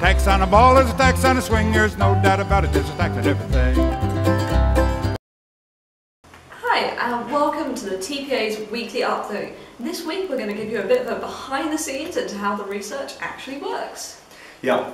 Tax on a ball is a tax on a swingers, no doubt about it, there's a tax on everything. Hi, and welcome to the TPA's weekly update. This week we're going to give you a bit of a behind the scenes into how the research actually works. Yeah.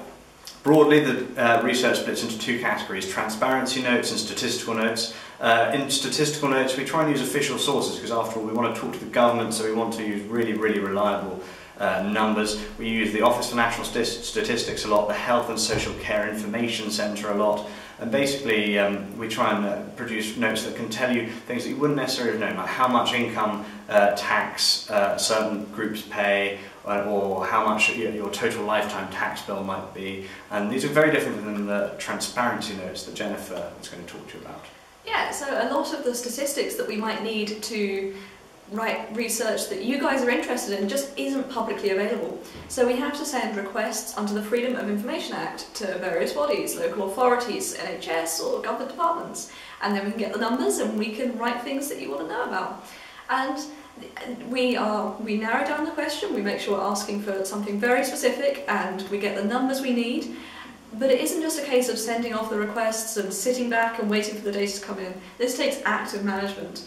Broadly, the uh, research splits into two categories, transparency notes and statistical notes. Uh, in statistical notes, we try and use official sources because after all, we want to talk to the government, so we want to use really, really reliable uh, numbers. We use the Office for National Statistics a lot, the Health and Social Care Information Centre a lot, and basically um, we try and uh, produce notes that can tell you things that you wouldn't necessarily have known, like how much income uh, tax uh, certain groups pay, uh, or how much your total lifetime tax bill might be. And these are very different than the transparency notes that Jennifer is going to talk to you about. Yeah, so a lot of the statistics that we might need to write research that you guys are interested in just isn't publicly available. So we have to send requests under the Freedom of Information Act to various bodies, local authorities, NHS or government departments. And then we can get the numbers and we can write things that you want to know about. And we are we narrow down the question, we make sure we're asking for something very specific and we get the numbers we need. But it isn't just a case of sending off the requests and sitting back and waiting for the data to come in. This takes active management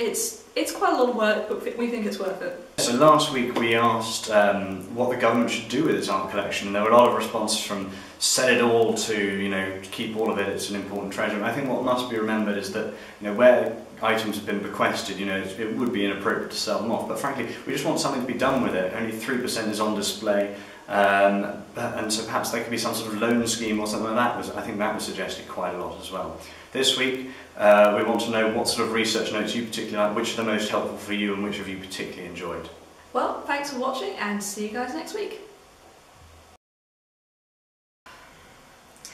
it's it's quite a lot of work, but we think it's worth it. So last week we asked um, what the government should do with its art collection, and there were a lot of responses from set it all to you know keep all of it. It's an important treasure. And I think what must be remembered is that you know where items have been bequested, you know it would be inappropriate to sell them off. But frankly, we just want something to be done with it. Only three percent is on display. Um, and so perhaps there could be some sort of loan scheme or something like that. Was, I think that was suggested quite a lot as well. This week, uh, we want to know what sort of research notes you particularly like, which are the most helpful for you and which have you particularly enjoyed. Well, thanks for watching and see you guys next week.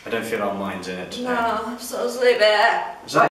I don't feel our minds in it today. No, I'm so sleepy.